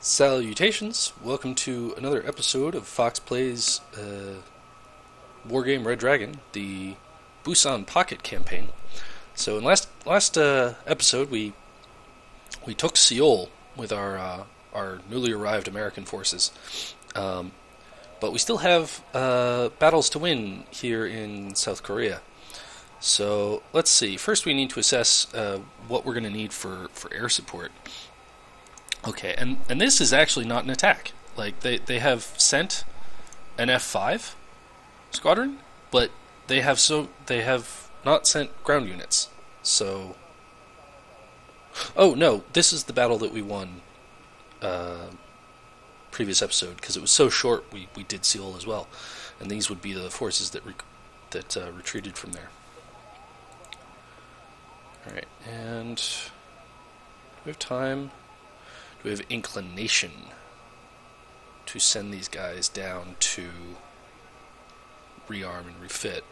Salutations! Welcome to another episode of Foxx Plays uh, Wargame Red Dragon, the Busan Pocket campaign. So in last last uh, episode, we we took Seoul with our uh, our newly arrived American forces, um, but we still have uh, battles to win here in South Korea. So let's see. First, we need to assess uh, what we're going to need for for air support. Okay, and and this is actually not an attack. Like they they have sent an F5 squadron, but they have so they have not sent ground units. So Oh, no, this is the battle that we won uh, previous episode because it was so short we, we did Seoul as well. And these would be the forces that that uh, retreated from there. All right, and we have time? Do we have inclination to send these guys down to rearm and refit?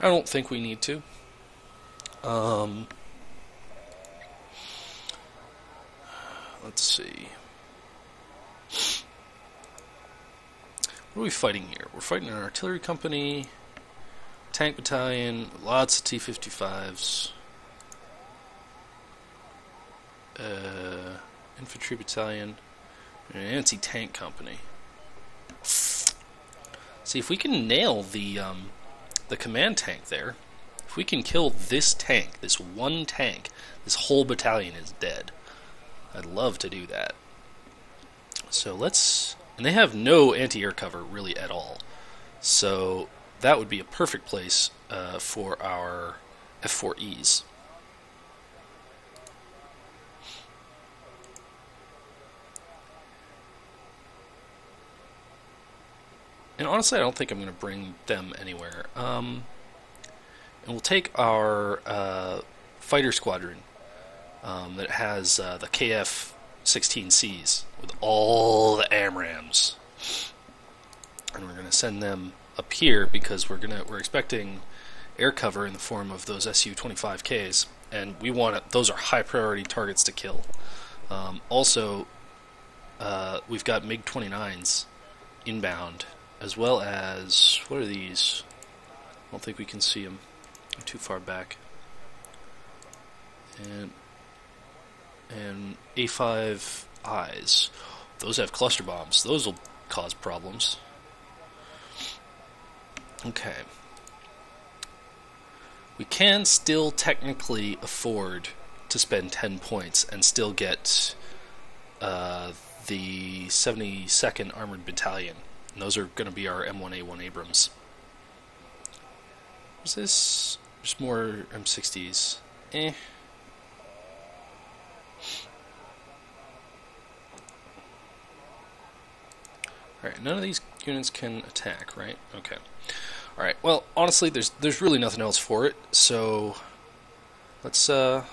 I don't think we need to. Um, let's see. What are we fighting here? We're fighting an artillery company, tank battalion, lots of T-55s, uh, infantry battalion, and an anti-tank company. See if we can nail the um, the command tank there. If we can kill this tank, this one tank, this whole battalion is dead. I'd love to do that. So let's. And they have no anti air cover really at all. So that would be a perfect place uh, for our F4Es. And honestly, I don't think I'm going to bring them anywhere. Um, and we'll take our uh, fighter squadron um, that has uh, the KF 16Cs with all the AMRAAMs. And we're going to send them up here because we're gonna we're expecting air cover in the form of those Su-25Ks, and we want those are high priority targets to kill. Um, also, uh, we've got MiG-29s inbound, as well as what are these? I don't think we can see them. They're too far back. And and A5 eyes. Those have cluster bombs. Those will cause problems. Okay. We can still technically afford to spend 10 points and still get uh, the 72nd Armored Battalion. And those are going to be our M1A1 Abrams. Is this just more M60s? Eh. Alright, none of these units can attack, right? Okay. Alright, well, honestly, there's there's really nothing else for it, so let's, uh,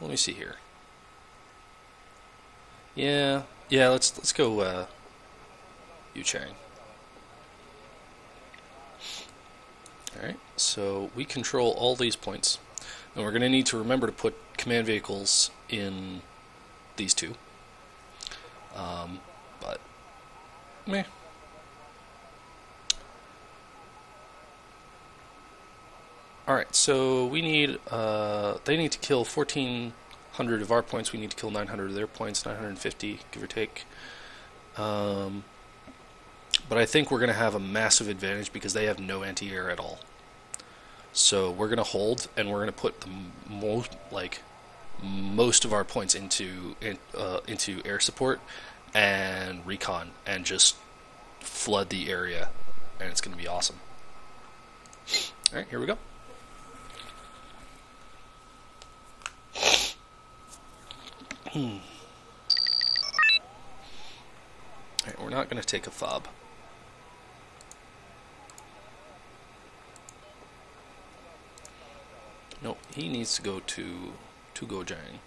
let me see here. Yeah, yeah, let's, let's go, uh, Uichang. Alright, so we control all these points, and we're going to need to remember to put command vehicles in these two. Um, but, Alright, so we need, uh, they need to kill 1400 of our points, we need to kill 900 of their points, 950, give or take. Um, but I think we're going to have a massive advantage because they have no anti-air at all. So we're going to hold, and we're going to put the most, like, most of our points into in, uh, into air support and recon, and just flood the area, and it's going to be awesome. All right, here we go. Hmm. We're not going to take a fob. No, he needs to go to to Gojang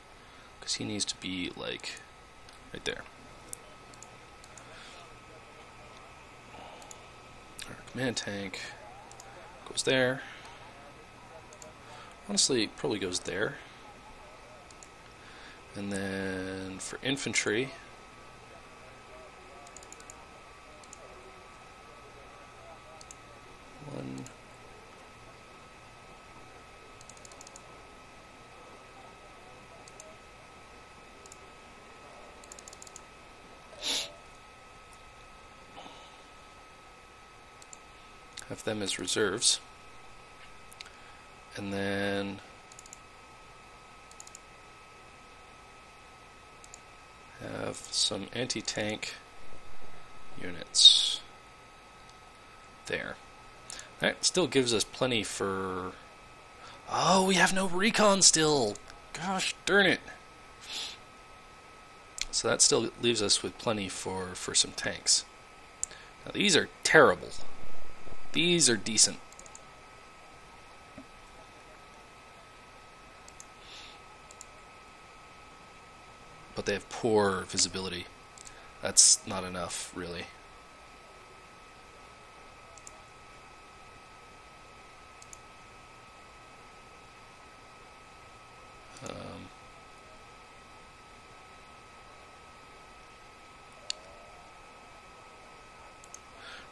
because he needs to be like right there. Command tank, goes there. Honestly, probably goes there. And then for infantry, one. Have them as reserves. And then have some anti-tank units there. That still gives us plenty for... Oh, we have no recon still! Gosh darn it! So that still leaves us with plenty for, for some tanks. Now these are terrible. These are decent. But they have poor visibility. That's not enough, really. Um,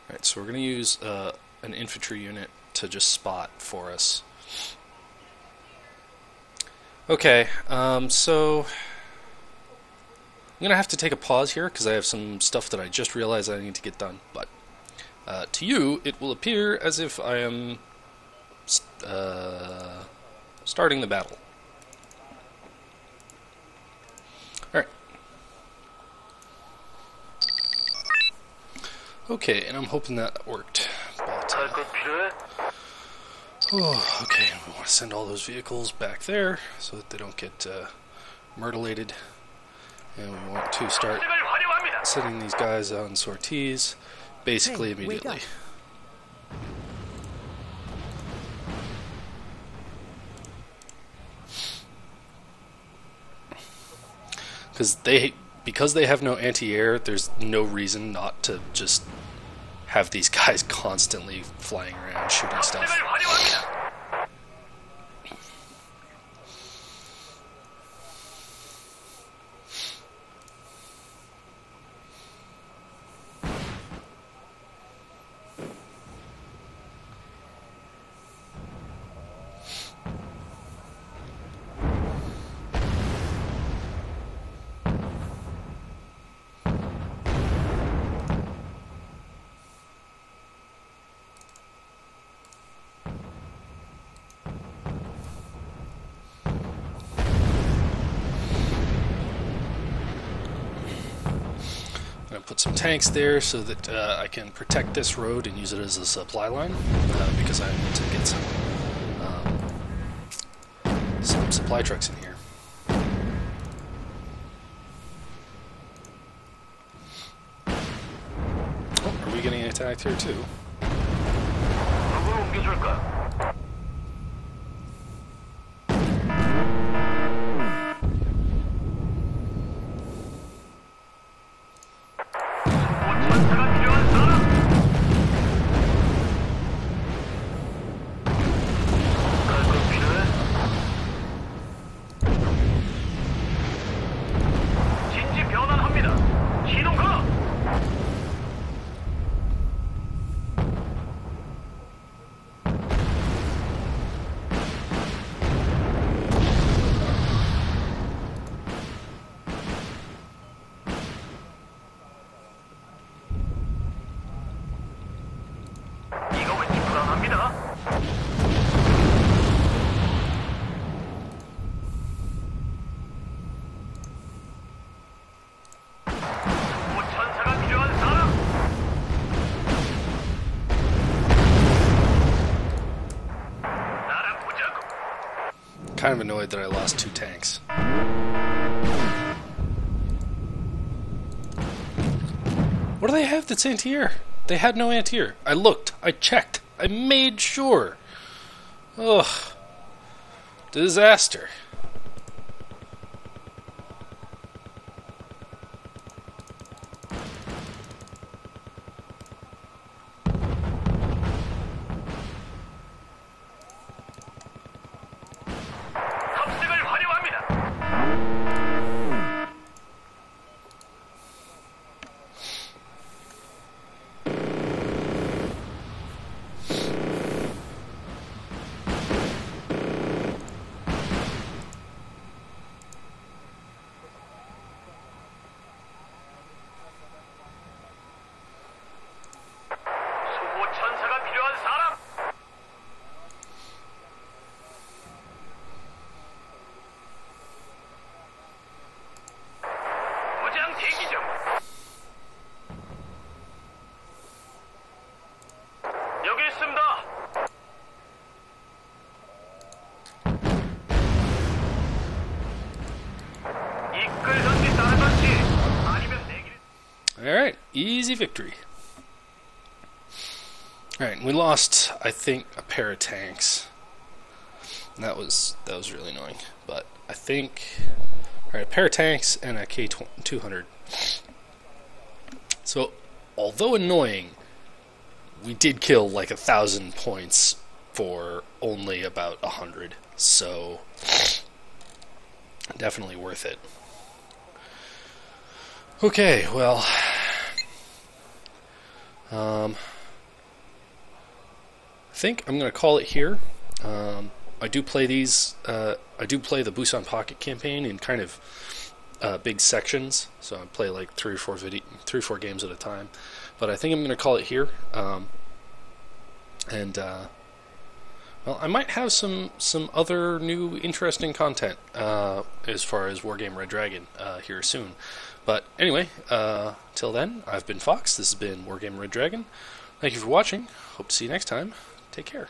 right, so we're going to use uh, an infantry unit to just spot for us. Okay, um, so I'm going to have to take a pause here because I have some stuff that I just realized I need to get done. But uh, to you, it will appear as if I am uh, starting the battle. Alright. Okay, and I'm hoping that worked. But, oh, okay, we want to send all those vehicles back there so that they don't get uh, myrtleated. And we want to start sending these guys on sorties basically Hey, immediately. because they because they have no anti-air there's no reason not to just have these guys constantly flying around shooting stuff I'm gonna put some tanks there so that uh, I can protect this road and use it as a supply line uh, because I need to get some um, some supply trucks in here. Oh, are we getting attacked here too? Kind of annoyed that I lost two tanks. What do they have that's anti-air? They had no anti-air. I looked. I checked. I made sure. Ugh. Disaster. Easy victory. Alright, we lost, I think, a pair of tanks. And that was that was really annoying. But I think alright, a pair of tanks and a K two hundred. So although annoying, we did kill like a thousand points for only about a hundred. So definitely worth it. Okay, well, um, I think I'm going to call it here. Um, I do play these. Uh, I do play the Busan Pocket campaign in kind of uh, big sections, so I play like three or four video, three or four games at a time. But I think I'm going to call it here. Um, and uh, well, I might have some some other new interesting content uh, as far as Wargame Red Dragon uh, here soon. But anyway, uh, till then, I've been Foxx. This has been Wargame Red Dragon. Thank you for watching. Hope to see you next time. Take care.